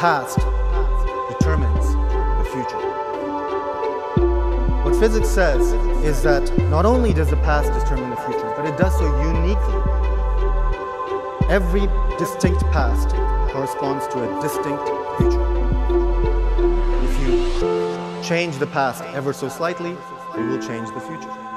past determines the future. What physics says is that not only does the past determine the future, but it does so uniquely. Every distinct past corresponds to a distinct future. If you change the past ever so slightly, you will change the future.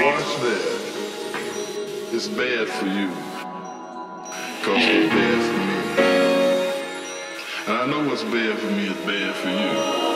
Watch that. It's bad for you. Cause it's bad for me. I know what's bad for me is bad for you.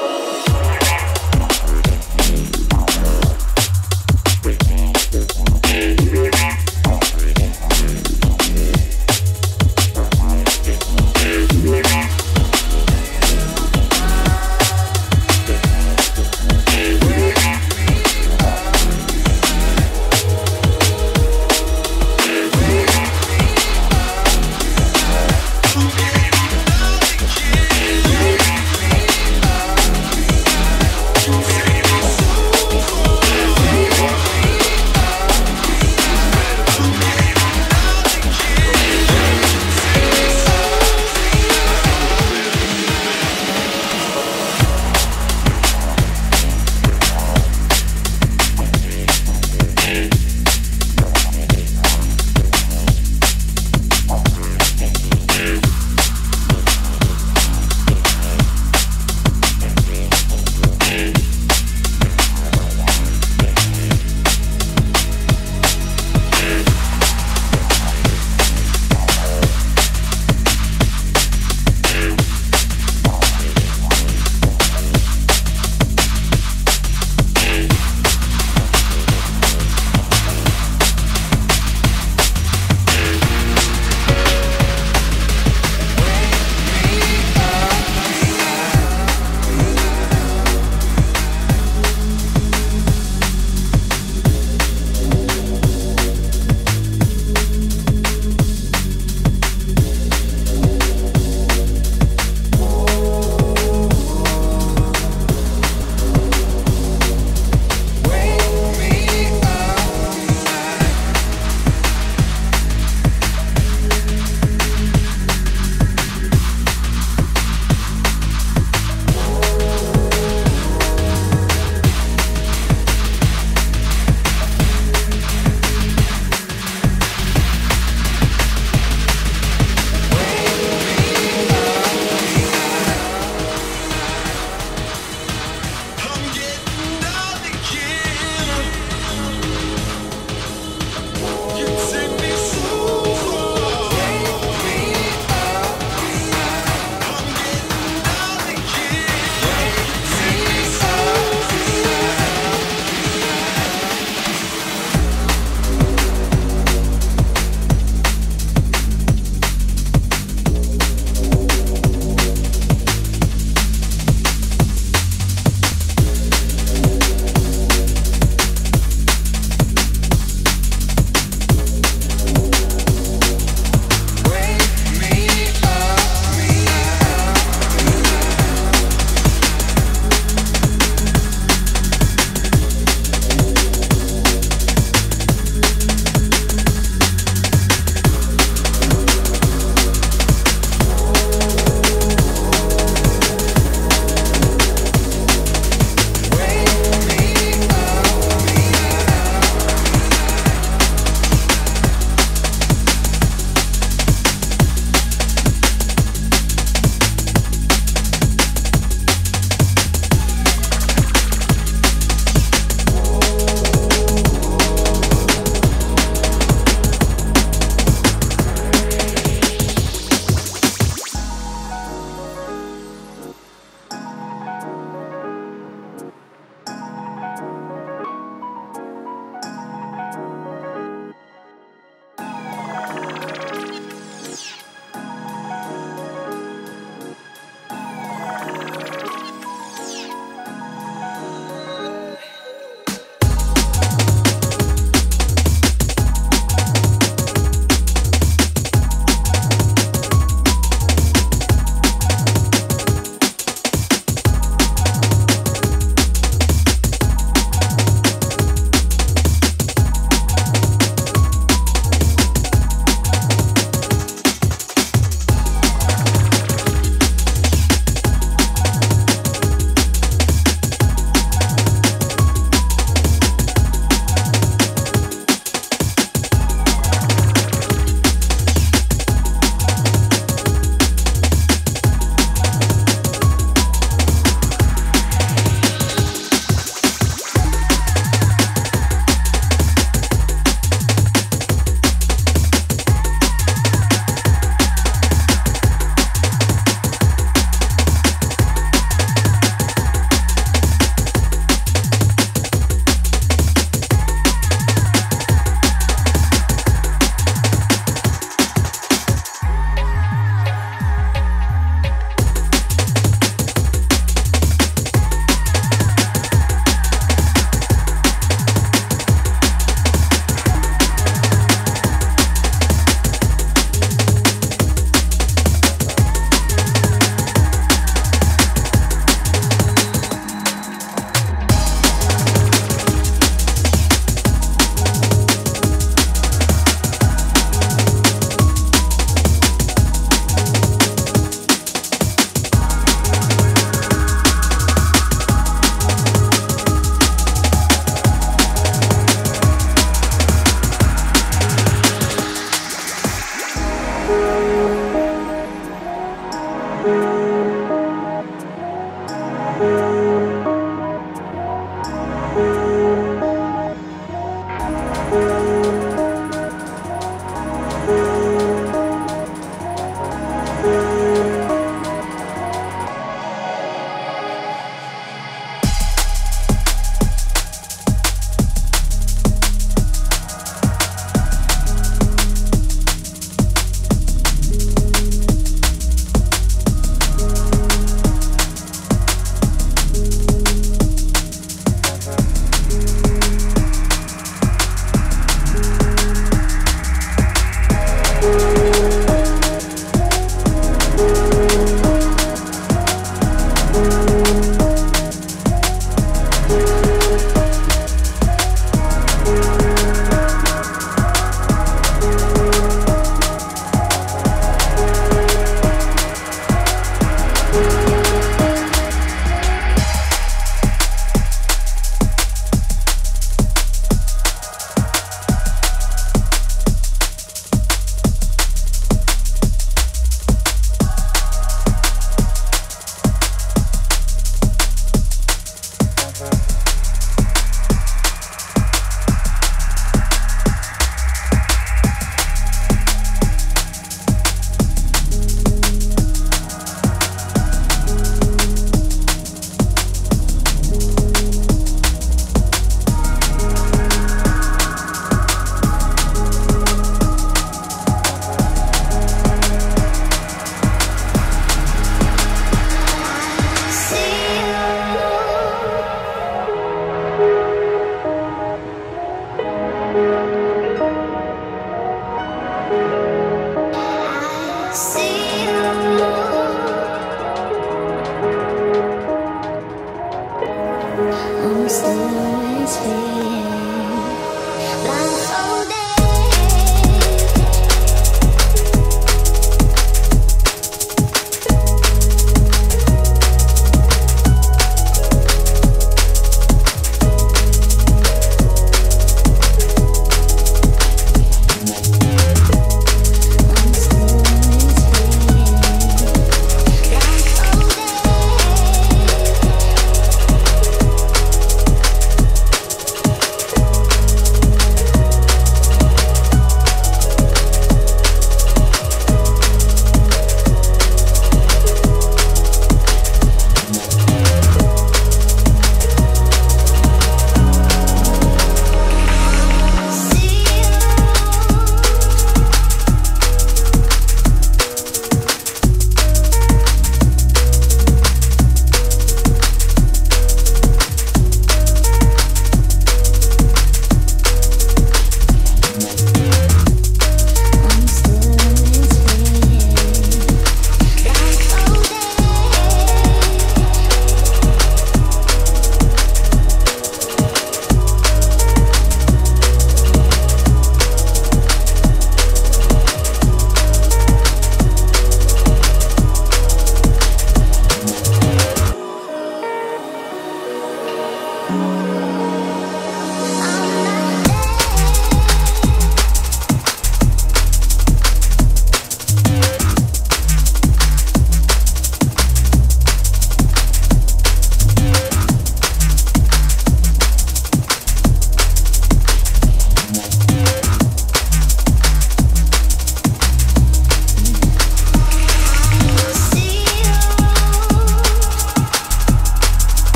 Slowly fading,